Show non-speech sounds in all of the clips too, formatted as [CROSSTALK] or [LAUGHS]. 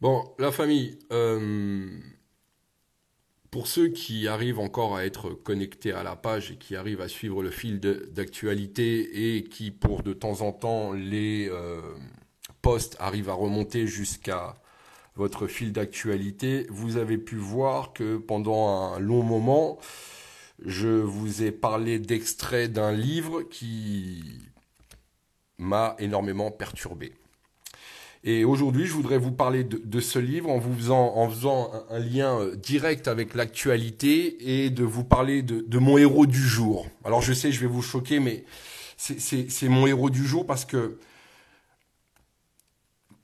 Bon, la famille, euh, pour ceux qui arrivent encore à être connectés à la page et qui arrivent à suivre le fil d'actualité et qui, pour de temps en temps, les euh, posts arrivent à remonter jusqu'à votre fil d'actualité, vous avez pu voir que pendant un long moment, je vous ai parlé d'extraits d'un livre qui m'a énormément perturbé. Et aujourd'hui, je voudrais vous parler de, ce livre en vous faisant, en faisant un, lien euh, direct avec l'actualité et de vous parler de, de, mon héros du jour. Alors je sais, je vais vous choquer, mais c'est mon héros du jour parce que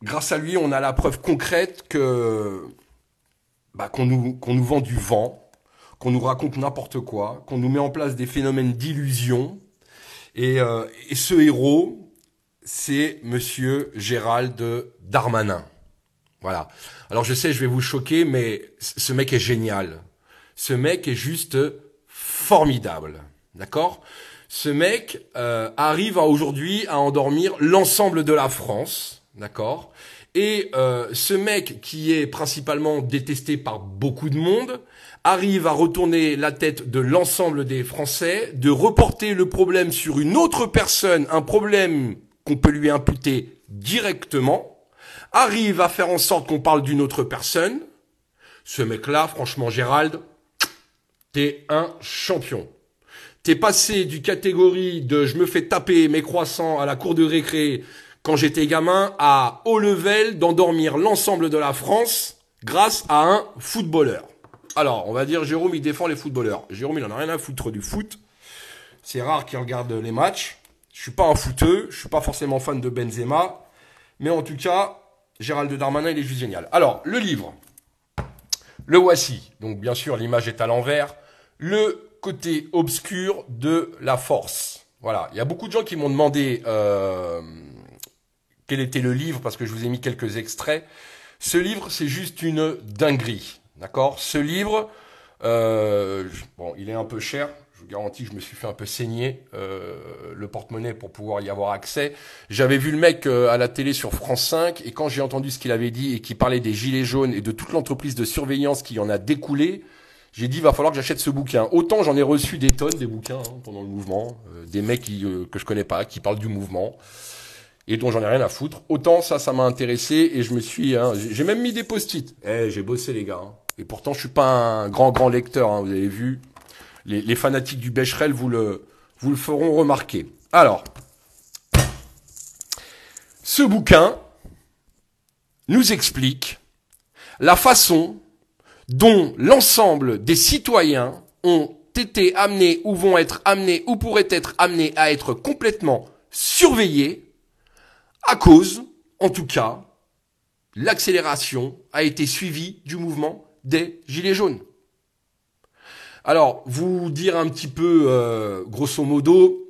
grâce à lui, on a la preuve concrète que bah, qu'on nous, qu'on nous vend du vent, qu'on nous raconte n'importe quoi, qu'on nous met en place des phénomènes d'illusion. Et, euh, et ce héros, c'est Monsieur Gérald Darmanin. Voilà. Alors je sais, je vais vous choquer, mais ce mec est génial. Ce mec est juste formidable. D'accord? Ce mec euh, arrive aujourd'hui à endormir l'ensemble de la France. D'accord? Et euh, ce mec qui est principalement détesté par beaucoup de monde arrive à retourner la tête de l'ensemble des Français, de reporter le problème sur une autre personne, un problème qu'on peut lui imputer directement, arrive à faire en sorte qu'on parle d'une autre personne. Ce mec-là, franchement, Gérald, t'es un champion. T'es passé du catégorie de je me fais taper mes croissants à la cour de récré quand j'étais gamin à haut level d'endormir l'ensemble de la France grâce à un footballeur. Alors, on va dire Jérôme, il défend les footballeurs. Jérôme, il en a rien à foutre du foot. C'est rare qu'il regarde les matchs. Je suis pas un footeux, je suis pas forcément fan de Benzema, mais en tout cas, Gérald Darmanin, il est juste génial. Alors, le livre, le voici. Donc, bien sûr, l'image est à l'envers. Le côté obscur de la force. Voilà. Il y a beaucoup de gens qui m'ont demandé euh, quel était le livre parce que je vous ai mis quelques extraits. Ce livre, c'est juste une dinguerie. D'accord? Ce livre, euh, bon, il est un peu cher je vous garantis, je me suis fait un peu saigner euh, le porte-monnaie pour pouvoir y avoir accès. J'avais vu le mec euh, à la télé sur France 5 et quand j'ai entendu ce qu'il avait dit et qu'il parlait des gilets jaunes et de toute l'entreprise de surveillance qui en a découlé, j'ai dit va falloir que j'achète ce bouquin. Autant j'en ai reçu des tonnes des bouquins hein, pendant le mouvement, euh, des mecs qui, que je connais pas, qui parlent du mouvement et dont j'en ai rien à foutre. Autant ça, ça m'a intéressé et je me suis, hein, j'ai même mis des post-it. Eh, j'ai bossé les gars. Hein. Et pourtant je suis pas un grand grand lecteur. Hein, vous avez vu les, fanatiques du Becherel vous le, vous le feront remarquer. Alors, ce bouquin nous explique la façon dont l'ensemble des citoyens ont été amenés ou vont être amenés ou pourraient être amenés à être complètement surveillés à cause, en tout cas, l'accélération a été suivie du mouvement des Gilets jaunes. Alors, vous dire un petit peu, euh, grosso modo,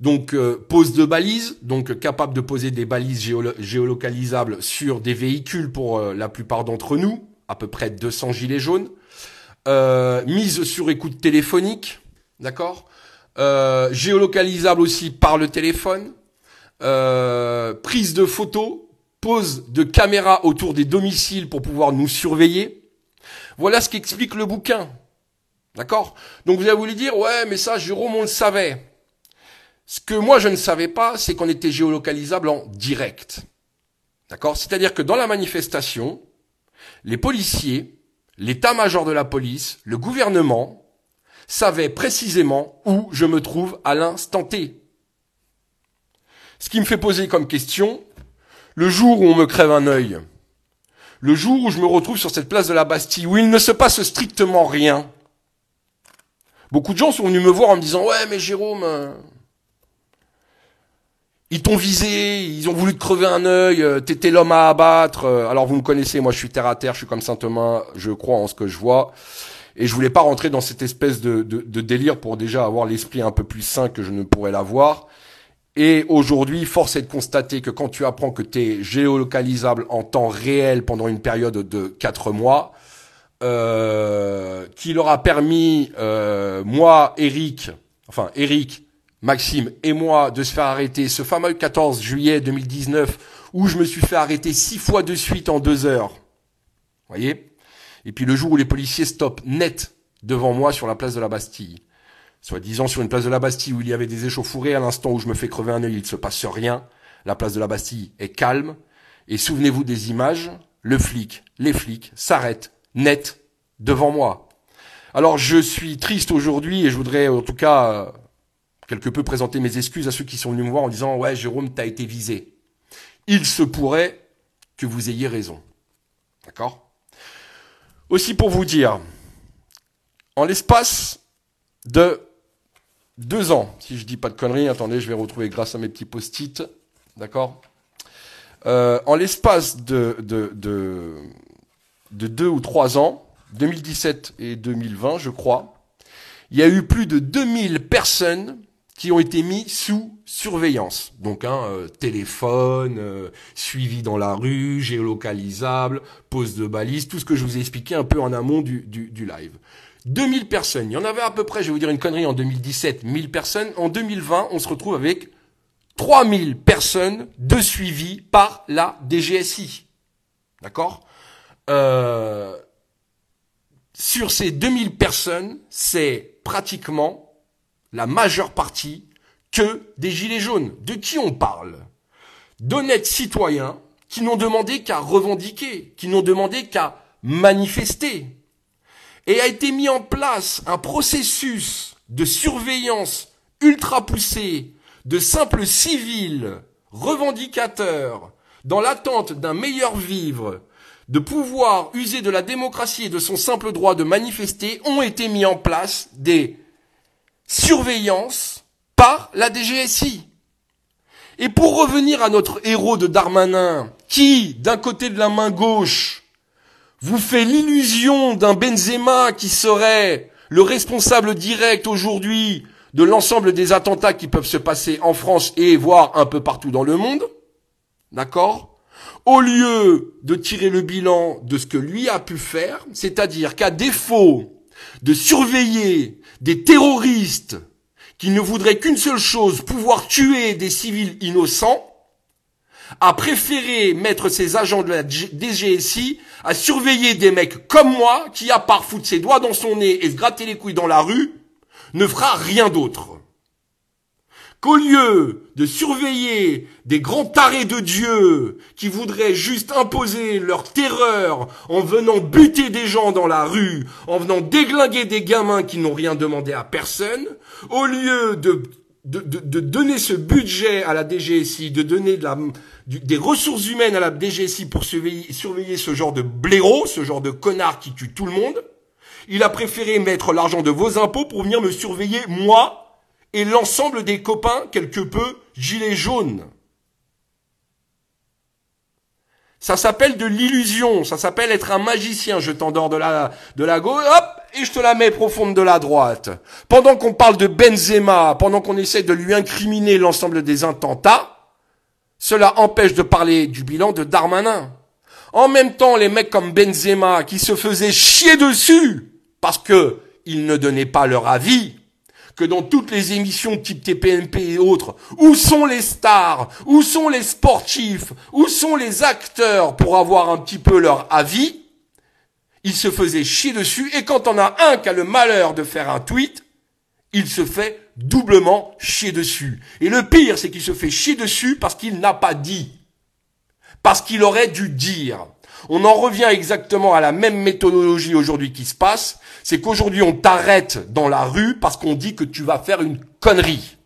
donc euh, pose de balises, donc capable de poser des balises géolocalisables sur des véhicules pour euh, la plupart d'entre nous, à peu près 200 gilets jaunes. mise sur écoute téléphonique, d'accord Géolocalisable aussi par le téléphone. prise de photos, pose de caméras autour des domiciles pour pouvoir nous surveiller. Voilà ce qu'explique le bouquin. D'accord? Donc vous avez voulu dire, ouais, mais ça, Jérôme, on le savait. Ce que moi, je ne savais pas, c'est qu'on était géolocalisable en direct. D'accord? C'est-à-dire que dans la manifestation, les policiers, l'état-major de la police, le gouvernement, savaient précisément où je me trouve à l'instant T. Ce qui me fait poser comme question, le jour où on me crève un œil, le jour où je me retrouve sur cette place de la Bastille, où il ne se passe strictement rien, Beaucoup de gens sont venus me voir en me disant ouais mais Jérôme, euh, ils t'ont visé, ils ont voulu te crever un œil, euh, t'étais l'homme à abattre. Euh, alors vous me connaissez, moi je suis terre à terre, je suis comme Saint Thomas, je crois en ce que je vois. Et je voulais pas rentrer dans cette espèce de, de délire pour déjà avoir l'esprit un peu plus sain que je ne pourrais l'avoir. Et aujourd'hui, force est de constater que quand tu apprends que tu es géolocalisable en temps réel pendant une période de quatre mois, euh, qui leur a permis, euh, moi, Eric, enfin Eric, Maxime et moi, de se faire arrêter ce fameux 14 juillet 2019 où je me suis fait arrêter six fois de suite en deux heures. Voyez? Et puis le jour où les policiers stoppent net devant moi sur la place de la Bastille, soit disant sur une place de la Bastille où il y avait des échauffourées, à l'instant où je me fais crever un œil, il ne se passe rien. La place de la Bastille est calme. Et souvenez-vous des images, le flic, les flics s'arrêtent net devant moi. Alors je suis triste aujourd'hui et je voudrais en tout cas euh, quelque peu présenter mes excuses à ceux qui sont venus me voir en disant ouais Jérôme t'as été visé. Il se pourrait que vous ayez raison. D'accord? Aussi pour vous dire, en l'espace de deux ans, si je dis pas de conneries, attendez, je vais retrouver grâce à mes petits post-it, d'accord euh, En l'espace de, de, de, de deux ou trois ans, 2017 et 2020, je crois, il y a eu plus de 2000 personnes qui ont été mis sous surveillance. Donc un euh, téléphone, euh, suivi dans la rue, géolocalisable, pose de balises, tout ce que je vous ai expliqué un peu en amont du, du, du live. 2000 personnes. Il y en avait à peu près, je vais vous dire une connerie, en 2017, 1000 personnes. En 2020, on se retrouve avec 3000 personnes de suivi par la DGSI. D'accord? Euh, Sur ces 2000 personnes, c'est pratiquement la majeure partie que des gilets jaunes. De qui on parle? D'honnêtes citoyens qui n'ont demandé qu'à revendiquer, qui n'ont demandé qu'à manifester. Et a été mis en place un processus de surveillance ultra poussé de simples civils revendicateurs dans l'attente d'un meilleur vivre, de pouvoir user de la démocratie et de son simple droit de manifester, ont été mis en place des surveillances par la DGSI. Et pour revenir à notre héros de Darmanin, qui, d'un côté de la main gauche, vous fait l'illusion d'un Benzema qui serait le responsable direct aujourd'hui de l'ensemble des attentats qui peuvent se passer en France et voire un peu partout dans le monde, d'accord? Au lieu de tirer le bilan de ce que lui a pu faire, c'est-à-dire qu'à défaut de surveiller des terroristes qui ne voudraient qu'une seule chose, pouvoir tuer des civils innocents, a préféré mettre ses agents de la DGSI à surveiller des mecs comme moi qui, à part foutre ses doigts dans son nez et se gratter les couilles dans la rue, ne fera rien d'autre. Qu'au lieu de surveiller des grands tarés de Dieu qui voudraient juste imposer leur terreur en venant buter des gens dans la rue, en venant déglinguer des gamins qui n'ont rien demandé à personne, au lieu de, de, donner ce budget à la DGSI, de donner de des ressources humaines à la DGSI pour surveiller, surveiller ce genre de blaireau, ce genre de connard qui tue tout le monde, il a préféré mettre l'argent de vos impôts pour venir me surveiller, moi, et l'ensemble des copains, quelque peu, gilets jaunes. Ça s'appelle de l'illusion, ça s'appelle être un magicien. Je t'endors de la, de la gauche, hop, et je te la mets profonde de la droite. Pendant qu'on parle de Benzema, pendant qu'on essaie de lui incriminer l'ensemble des attentats, cela empêche de parler du bilan de Darmanin. En même temps, les mecs comme Benzema qui se faisaient chier dessus parce que ils ne donnaient pas leur avis, que dans toutes les émissions type TPMP et autres, où sont les stars, où sont les sportifs, où sont les acteurs pour avoir un petit peu leur avis, ils se faisaient chier dessus, et quand on a un qui a le malheur de faire un tweet, il se fait doublement chier dessus. Et le pire, c'est qu'il se fait chier dessus parce qu'il n'a pas dit. Parce qu'il aurait dû dire. On en revient exactement à la même méthodologie aujourd'hui qui se passe, c'est qu'aujourd'hui on t'arrête dans la rue parce qu'on dit que tu vas faire une connerie.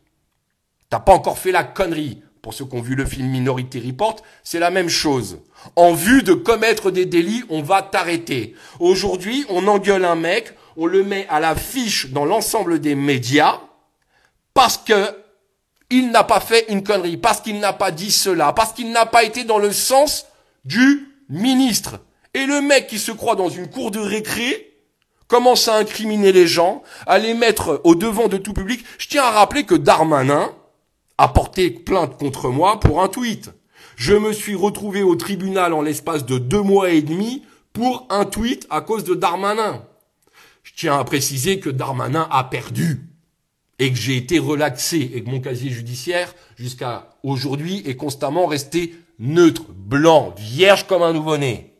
T'as pas encore fait la connerie. Pour ceux qui ont vu le film Minority Report, c'est la même chose. En vue de commettre des délits, on va t'arrêter. Aujourd'hui, on engueule un mec, on le met à l'affiche dans l'ensemble des médias parce que il n'a pas fait une connerie, parce qu'il n'a pas dit cela, parce qu'il n'a pas été dans le sens du ministre. Et le mec qui se croit dans une cour de récré commence à incriminer les gens, à les mettre au devant de tout public. Je tiens à rappeler que Darmanin a porté plainte contre moi pour un tweet. Je me suis retrouvé au tribunal en l'espace de deux mois et demi pour un tweet à cause de Darmanin. Je tiens à préciser que Darmanin a perdu et que j'ai été relaxé et que mon casier judiciaire jusqu'à aujourd'hui est constamment resté neutre, blanc, vierge comme un nouveau-né.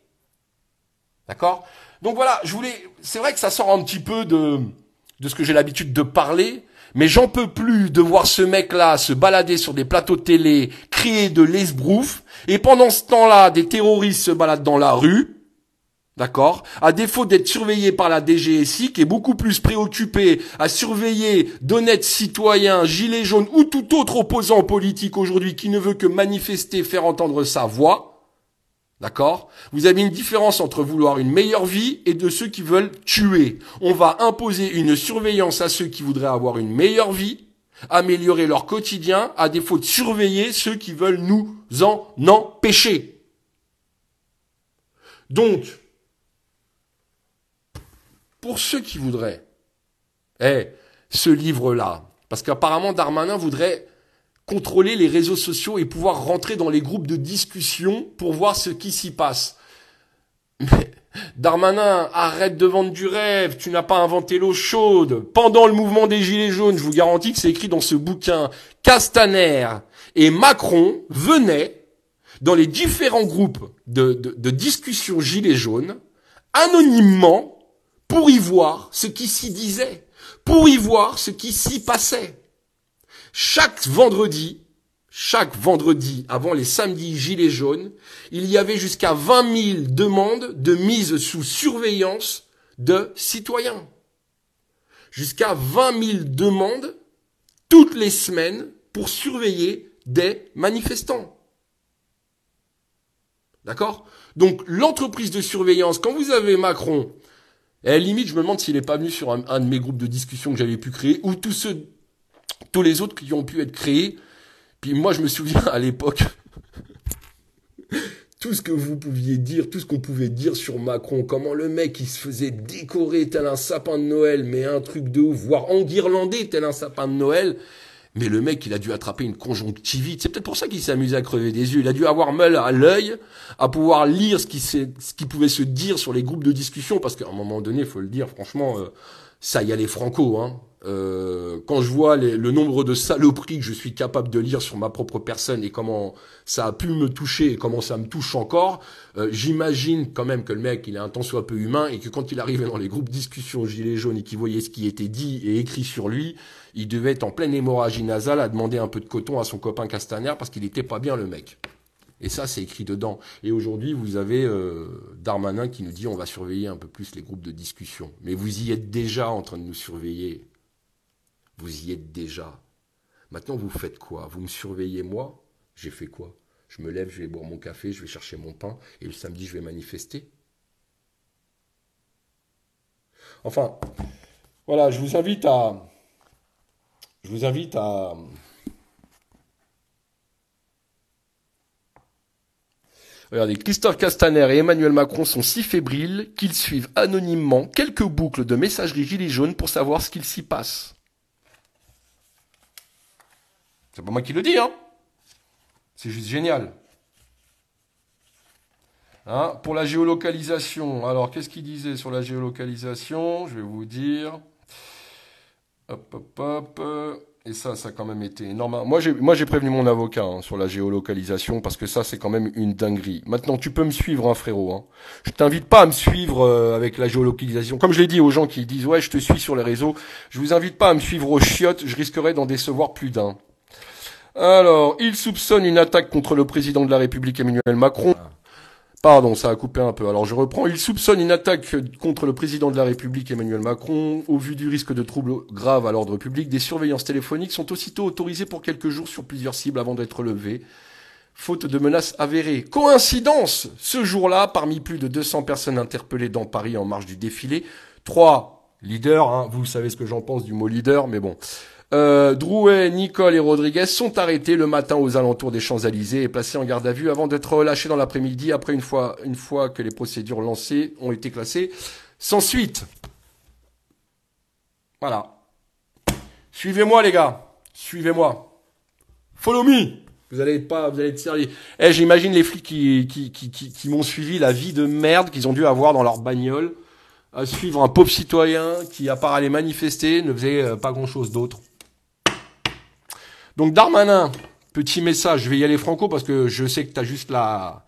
D'accord? Donc voilà, je voulais. C'est vrai que ça sort un petit peu de de ce que j'ai l'habitude de parler, mais j'en peux plus de voir ce mec-là se balader sur des plateaux télé, crier de l'esbrouf, et pendant ce temps-là, des terroristes se baladent dans la rue, D'accord À défaut d'être surveillé par la DGSI, qui est beaucoup plus préoccupée à surveiller d'honnêtes citoyens, gilets jaunes ou tout autre opposant politique aujourd'hui qui ne veut que manifester, faire entendre sa voix. D'accord Vous avez une différence entre vouloir une meilleure vie et de ceux qui veulent tuer. On va imposer une surveillance à ceux qui voudraient avoir une meilleure vie, améliorer leur quotidien, à défaut de surveiller ceux qui veulent nous en empêcher. Donc, pour ceux qui voudraient, eh, ce livre-là, parce qu'apparemment Darmanin voudrait contrôler les réseaux sociaux et pouvoir rentrer dans les groupes de discussion pour voir ce qui s'y passe. [LAUGHS] Mais Darmanin, arrête de vendre du rêve, tu n'as pas inventé l'eau chaude. Pendant le mouvement des Gilets jaunes, je vous garantis que c'est écrit dans ce bouquin, Castaner et Macron venaient dans les différents groupes de, de, de discussion Gilets jaunes, anonymement, pour y voir ce qui s'y disait, pour y voir ce qui s'y passait. Chaque vendredi, chaque vendredi avant les samedis gilets jaunes, il y avait jusqu'à 20 000 demandes de mise sous surveillance de citoyens. Jusqu'à 20 000 demandes toutes les semaines pour surveiller des manifestants. D'accord? Donc l'entreprise de surveillance, quand vous avez Macron et à la limite, je me demande s'il n'est pas venu sur un, de mes groupes de discussion que j'avais pu créer, ou tous ceux, tous les autres qui ont pu être créés. Puis moi, je me souviens à l'époque, [LAUGHS] tout ce que vous pouviez dire, tout ce qu'on pouvait dire sur Macron, comment le mec il se faisait décorer tel un sapin de Noël, mais un truc de ouf, voire enguirlandé tel un sapin de Noël. Mais le mec, il a dû attraper une conjonctivite. C'est peut-être pour ça qu'il s'est amusé à crever des yeux. Il a dû avoir mal à l'œil, à pouvoir lire ce qui, ce qui pouvait se dire sur les groupes de discussion, parce qu'à un moment donné, il faut le dire, franchement, euh, ça y allait franco. Hein. Euh, quand je vois le nombre de saloperies que je suis capable de lire sur ma propre personne et comment ça a pu me toucher et comment ça me touche encore, euh, j'imagine quand même que le mec, il est un tant soit peu humain et que quand il arrivait dans les groupes discussion gilets jaunes et qu'il voyait ce qui était dit et écrit sur lui, il devait être en pleine hémorragie nasale à demander un peu de coton à son copain Castaner parce qu'il était pas bien le mec. Et ça, c'est écrit dedans. Et aujourd'hui, vous avez euh, Darmanin qui nous dit on va surveiller un peu plus les groupes de discussion. Mais vous y êtes déjà en train de nous surveiller. Vous y êtes déjà. Maintenant, vous faites quoi? Vous me surveillez moi? J'ai fait quoi? Je me lève, je vais boire mon café, je vais chercher mon pain, et le samedi, je vais manifester. Enfin, voilà, je vous invite à... Je vous invite à... Regardez, Christophe Castaner et Emmanuel Macron sont si fébriles qu'ils suivent anonymement quelques boucles de messagerie gilets jaunes pour savoir ce qu'il s'y passe. C'est pas moi qui le dis, hein. C'est juste génial. Hein pour la géolocalisation, alors qu'est-ce qu'il disait sur la géolocalisation? Je vais vous dire. Hop, hop, hop. Et ça, ça a quand même été énorme. Moi, j'ai, prévenu mon avocat hein, sur la géolocalisation parce que ça, c'est quand même une dinguerie. Maintenant, tu peux me suivre, hein, frérot. Hein. Je t'invite pas à me suivre euh, avec la géolocalisation. Comme je l'ai dit aux gens qui disent ouais, je te suis sur les réseaux. Je vous invite pas à me suivre aux chiottes. Je risquerais d'en décevoir plus d'un. Alors, il soupçonne une attaque contre le président de la République Emmanuel Macron. Pardon, ça a coupé un peu. Alors je reprends. Il soupçonne une attaque contre le président de la République Emmanuel Macron. Au vu du risque de troubles graves à l'ordre public, des surveillances téléphoniques sont aussitôt autorisées pour quelques jours sur plusieurs cibles avant d'être levées, faute de menaces avérées. Coïncidence Ce jour-là, parmi plus de 200 personnes interpellées dans Paris en marge du défilé, trois leaders, hein, vous savez ce que j'en pense du mot leader, mais bon, euh, Drouet, Nicole et Rodriguez sont arrêtés le matin aux alentours des Champs-Élysées et placés en garde à vue avant d'être relâchés dans l'après-midi après une fois, une fois que les procédures lancées ont été classées sans suite. Voilà. Suivez-moi les gars. Suivez-moi. Follow me. Vous allez pas, vous allez être sérieux. Eh, j'imagine les flics qui, qui, qui, qui, qui m'ont suivi la vie de merde qu'ils ont dû avoir dans leur bagnole à suivre un pauvre citoyen qui, à part aller manifester, ne faisait euh, pas grand-chose d'autre. Donc Darmanin, petit message, je vais y aller franco parce que je sais que tu as juste la,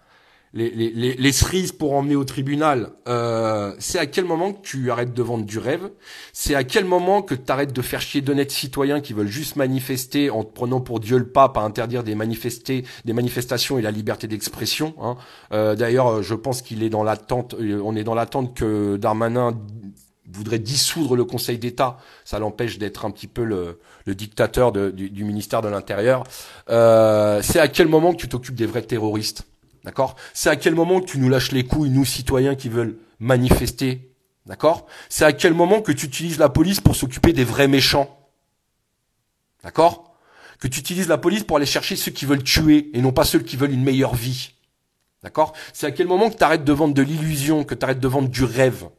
les, les, les, cerises pour emmener au tribunal, euh, c'est à quel moment que tu arrêtes de vendre du rêve? C'est à quel moment que tu arrêtes de faire chier d'honnêtes citoyens qui veulent juste manifester en te prenant pour Dieu le pape à interdire des, manifester, des manifestations et la liberté d'expression hein? euh, D'ailleurs, je pense qu'il est dans l'attente, euh, on est dans l'attente que Darmanin voudrait dissoudre le Conseil d'État, ça l'empêche d'être un petit peu le, dictateur du, ministère de l'Intérieur. Euh, c'est à quel moment que tu t'occupes des vrais terroristes D'accord? C'est à quel moment que tu nous lâches les couilles, nous citoyens qui veulent manifester D'accord? C'est à quel moment que tu utilises la police pour s'occuper des vrais méchants D'accord? Que tu utilises la police pour aller chercher ceux qui veulent tuer et non pas ceux qui veulent une meilleure vie D'accord? C'est à quel moment que tu arrêtes de vendre de l'illusion, que tu arrêtes de vendre du rêve?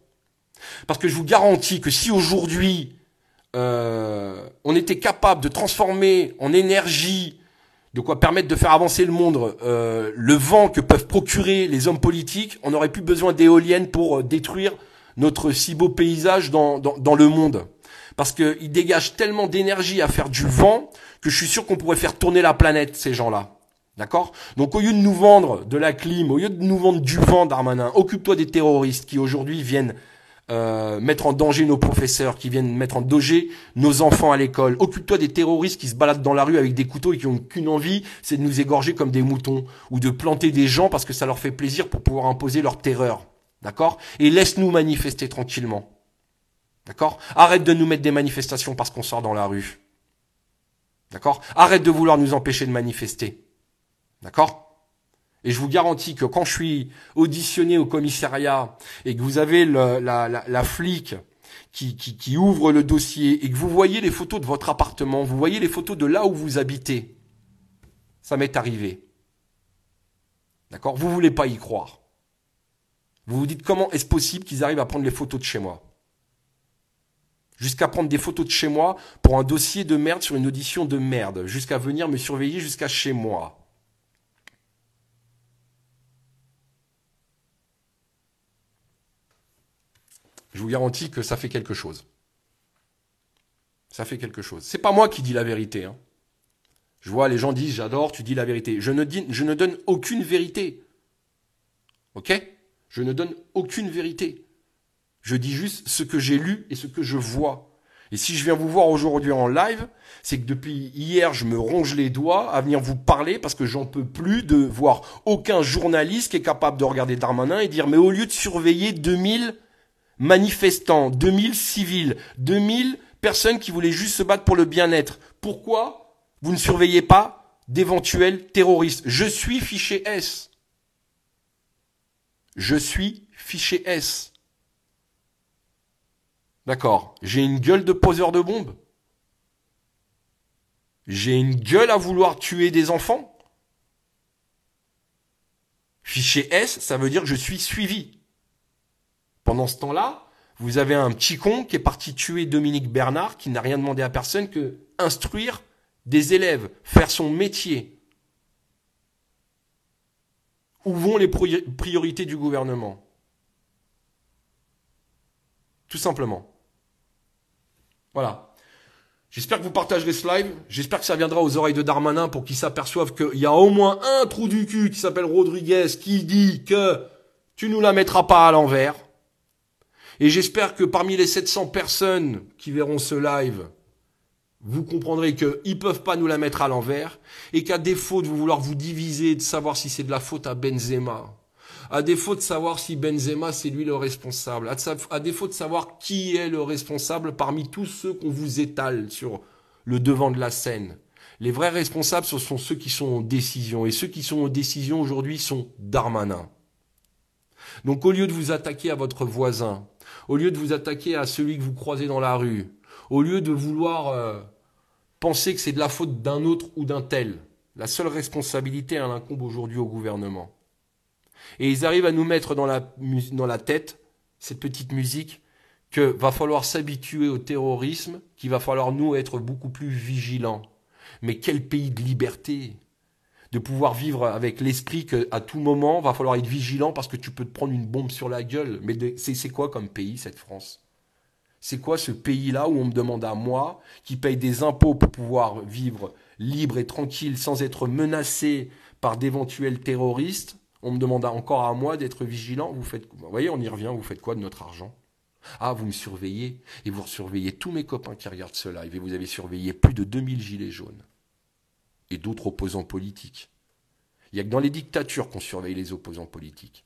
Parce que je vous garantis que si aujourd'hui euh, on était capable de transformer en énergie, de quoi permettre de faire avancer le monde, euh, le vent que peuvent procurer les hommes politiques, on n'aurait plus besoin d'éoliennes pour euh, détruire notre si beau paysage dans, dans, dans le monde. Parce qu'ils dégagent tellement d'énergie à faire du vent que je suis sûr qu'on pourrait faire tourner la planète, ces gens-là. D'accord? Donc au lieu de nous vendre de la clim, au lieu de nous vendre du vent, Darmanin, occupe-toi des terroristes qui aujourd'hui viennent euh, mettre en danger nos professeurs, qui viennent mettre en danger nos enfants à l'école. Occupe-toi des terroristes qui se baladent dans la rue avec des couteaux et qui ont qu'une envie, c'est de nous égorger comme des moutons ou de planter des gens parce que ça leur fait plaisir pour pouvoir imposer leur terreur. D'accord? Et laisse-nous manifester tranquillement. D'accord? Arrête de nous mettre des manifestations parce qu'on sort dans la rue. D'accord? Arrête de vouloir nous empêcher de manifester. D'accord? Et je vous garantis que quand je suis auditionné au commissariat et que vous avez la, flic qui, qui, qui, ouvre le dossier et que vous voyez les photos de votre appartement, vous voyez les photos de là où vous habitez, ça m'est arrivé. D'accord? Vous voulez pas y croire. Vous vous dites comment est-ce possible qu'ils arrivent à prendre les photos de chez moi? Jusqu'à prendre des photos de chez moi pour un dossier de merde sur une audition de merde. Jusqu'à venir me surveiller jusqu'à chez moi. Je vous garantis que ça fait quelque chose. Ça fait quelque chose. C'est pas moi qui dis la vérité. Hein. Je vois les gens disent j'adore, tu dis la vérité. Je ne, dis, je ne donne aucune vérité. Ok? Je ne donne aucune vérité. Je dis juste ce que j'ai lu et ce que je vois. Et si je viens vous voir aujourd'hui en live, c'est que depuis hier, je me ronge les doigts à venir vous parler parce que j'en peux plus de voir aucun journaliste qui est capable de regarder Darmanin et dire mais au lieu de surveiller 2000 manifestants, 2000 civils, 2000 personnes qui voulaient juste se battre pour le bien-être. Pourquoi vous ne surveillez pas d'éventuels terroristes? Je suis fiché S. Je suis fiché S. D'accord. J'ai une gueule de poseur de bombes. J'ai une gueule à vouloir tuer des enfants. Fiché S, ça veut dire que je suis suivi. Pendant ce temps-là, vous avez un petit con qui est parti tuer Dominique Bernard, qui n'a rien demandé à personne que instruire des élèves, faire son métier. Où vont les priorités du gouvernement? Tout simplement. Voilà. J'espère que vous partagerez ce live. J'espère que ça viendra aux oreilles de Darmanin pour qu'il s'aperçoive qu'il y a au moins un trou du cul qui s'appelle Rodriguez qui dit que tu nous la mettras pas à l'envers. Et j'espère que parmi les 700 personnes qui verront ce live, vous comprendrez qu'ils ne peuvent pas nous la mettre à l'envers et qu'à défaut de vouloir vous diviser, de savoir si c'est de la faute à Benzema, à défaut de savoir si Benzema c'est lui le responsable, à, défaut de savoir qui est le responsable parmi tous ceux qu'on vous étale sur le devant de la scène. Les vrais responsables, ce sont ceux qui sont en décision. Et ceux qui sont en décision aujourd'hui sont Darmanin. Donc au lieu de vous attaquer à votre voisin, au lieu de vous attaquer à celui que vous croisez dans la rue, au lieu de vouloir euh, penser que c'est de la faute d'un autre ou d'un tel, la seule responsabilité elle incombe aujourd'hui au gouvernement. Et ils arrivent à nous mettre dans la, dans la tête cette petite musique que va falloir s'habituer au terrorisme, qu'il va falloir nous être beaucoup plus vigilants. Mais quel pays de liberté de pouvoir vivre avec l'esprit qu'à tout moment, va falloir être vigilant parce que tu peux te prendre une bombe sur la gueule. Mais c'est quoi comme pays, cette France? C'est quoi ce pays-là où on me demande à moi, qui paye des impôts pour pouvoir vivre libre et tranquille sans être menacé par d'éventuels terroristes, On me demande encore à moi d'être vigilant. Vous faites, vous voyez, on y revient. Vous faites quoi de notre argent? Ah, vous me surveillez et vous surveillez tous mes copains qui regardent ce live et vous avez surveillé plus de 2000 gilets jaunes et d'autres opposants politiques. Il n'y a que dans les dictatures qu'on surveille les opposants politiques.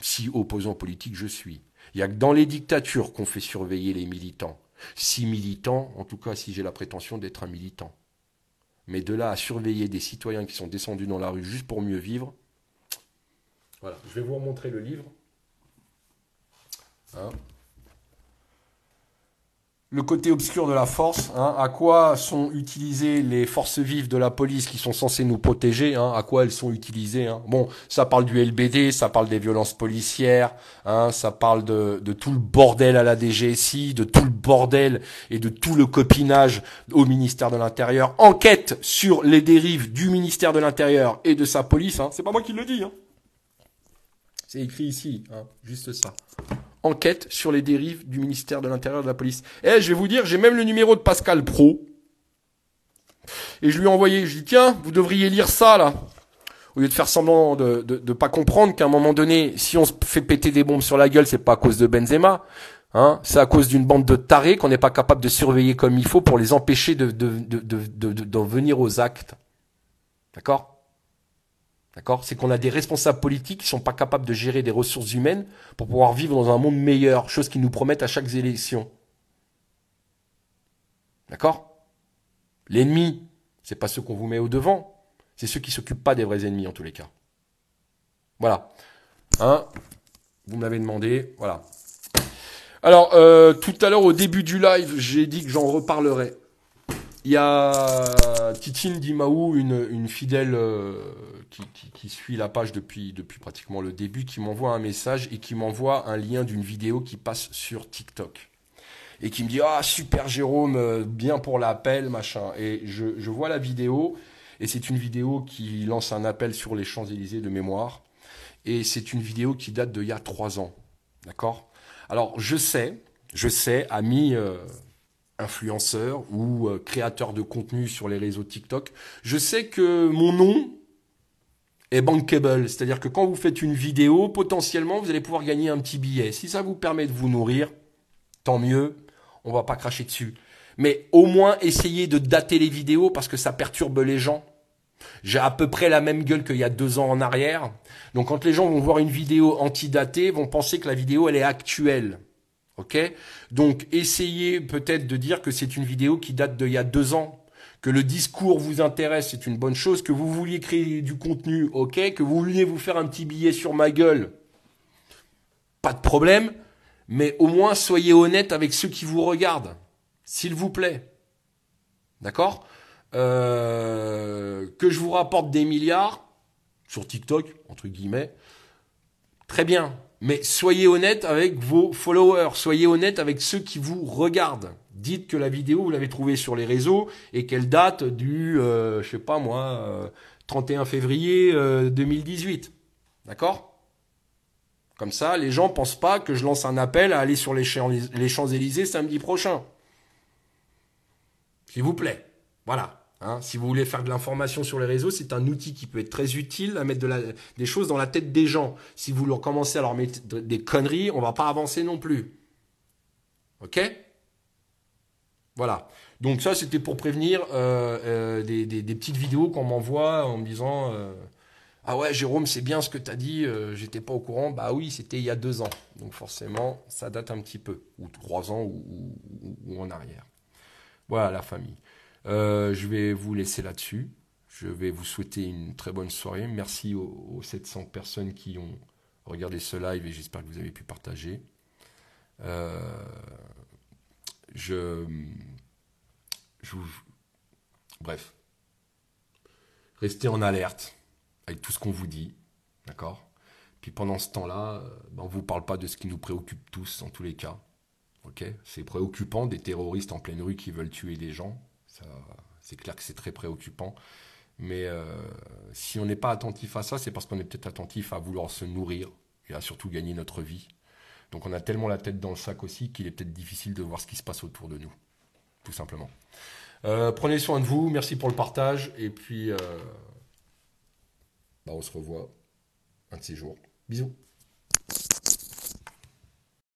Si opposant politique je suis. Il n'y a que dans les dictatures qu'on fait surveiller les militants. Si militant, en tout cas si j'ai la prétention d'être un militant. Mais de là à surveiller des citoyens qui sont descendus dans la rue juste pour mieux vivre. Voilà, je vais vous remontrer le livre. Hein le côté obscur de la force, hein, à quoi sont utilisées les forces vives de la police qui sont censées nous protéger, hein, à quoi elles sont utilisées. Hein. Bon, ça parle du LBD, ça parle des violences policières, hein, ça parle de, de, tout le bordel à la DGSI, de tout le bordel et de tout le copinage au ministère de l'Intérieur. Enquête sur les dérives du ministère de l'Intérieur et de sa police. Hein. C'est pas moi qui le dis. Hein. C'est écrit ici, juste ça enquête sur les dérives du ministère de l'Intérieur de la police. Eh, je vais vous dire, j'ai même le numéro de Pascal Pro. Et je lui ai envoyé, je lui ai dit, tiens, vous devriez lire ça, là. Au lieu de faire semblant de ne pas comprendre qu'à un moment donné, si on se fait péter des bombes sur la gueule, c'est pas à cause de Benzema. Hein, c'est à cause d'une bande de tarés qu'on n'est pas capable de surveiller comme il faut pour les empêcher de, de, de, de, d'en venir aux actes. D'accord? D'accord? C'est qu'on a des responsables politiques qui sont pas capables de gérer des ressources humaines pour pouvoir vivre dans un monde meilleur, chose qu'ils nous promettent à chaque élection. D'accord? L'ennemi, c'est pas ceux qu'on vous met au devant, c'est ceux qui s'occupent pas des vrais ennemis en tous les cas. Voilà. Hein? Vous m'avez demandé, voilà. Alors, euh, tout à l'heure au début du live, j'ai dit que j'en reparlerai. Il y a Titine Dimaou, une, une fidèle euh, qui, suit la page depuis, pratiquement le début, qui m'envoie un message et qui m'envoie un lien d'une vidéo qui passe sur TikTok. Et qui me dit Ah, super Jérôme, euh, bien pour l'appel, machin. Et je, je vois la vidéo, et c'est une vidéo qui lance un appel sur les Champs-Élysées de mémoire. Et c'est une vidéo qui date d'il y a trois ans. D'accord? Alors, je sais, je sais, ami. Euh, influenceur ou euh, créateur de contenu sur les réseaux TikTok, je sais que mon nom est bankable. C'est-à-dire que quand vous faites une vidéo, potentiellement, vous allez pouvoir gagner un petit billet. Si ça vous permet de vous nourrir, tant mieux, on va pas cracher dessus. Mais au moins, essayez de dater les vidéos parce que ça perturbe les gens. J'ai à peu près la même gueule qu'il y a deux ans en arrière. Donc quand les gens vont voir une vidéo antidatée, vont penser que la vidéo, elle est actuelle. Ok? Donc essayez peut-être de dire que c'est une vidéo qui date d'il y a deux ans, que le discours vous intéresse, c'est une bonne chose, que vous vouliez créer du contenu, ok, que vous vouliez vous faire un petit billet sur ma gueule, pas de problème, mais au moins soyez honnête avec ceux qui vous regardent, s'il vous plaît. D'accord? Euh, Que je vous rapporte des milliards sur TikTok, entre guillemets, très bien, mais soyez honnête avec vos followers, soyez honnête avec ceux qui vous regardent. Dites que la vidéo, vous l'avez trouvée sur les réseaux et qu'elle date du, euh, je sais pas moi, 31 euh, février 2018. Euh, D'accord? Comme ça, les gens pensent pas que je lance un appel à aller sur les Champs-Élysées samedi prochain. S'il vous plaît. Voilà. Hein, si vous voulez faire de l'information sur les réseaux, c'est un outil qui peut être très utile à mettre des choses dans la tête des gens. Si vous leur commencez à leur mettre des conneries, on va pas avancer non plus. Ok? Voilà. Donc ça, c'était pour prévenir euh, euh, des, petites vidéos qu'on m'envoie en me disant euh, Ah ouais, Jérôme, c'est bien ce que tu as dit, j'étais pas au courant. Bah oui, c'était il y a deux ans. Donc forcément, ça date un petit peu, ou trois ans, ou en arrière. Voilà la famille. Euh, je vais vous laisser là-dessus. Je vais vous souhaiter une très bonne soirée. Merci aux, 700 personnes qui ont regardé ce live et j'espère que vous avez pu partager. Euh, bref, restez en alerte avec tout ce qu'on vous dit, d'accord? Puis pendant ce temps-là, euh, ben, on ne vous parle pas de ce qui nous préoccupe tous, en tous les cas. C'est préoccupant des terroristes en pleine rue qui veulent tuer des gens c'est clair que c'est très préoccupant. Mais euh, si on n'est pas attentif à ça, c'est parce qu'on est peut-être attentif à vouloir se nourrir et à surtout gagner notre vie. Donc on a tellement la tête dans le sac aussi qu'il est peut-être difficile de voir ce qui se passe autour de nous, tout simplement. Euh, prenez soin de vous, merci pour le partage, et puis euh, bah, on se revoit un de ces jours. Bisous.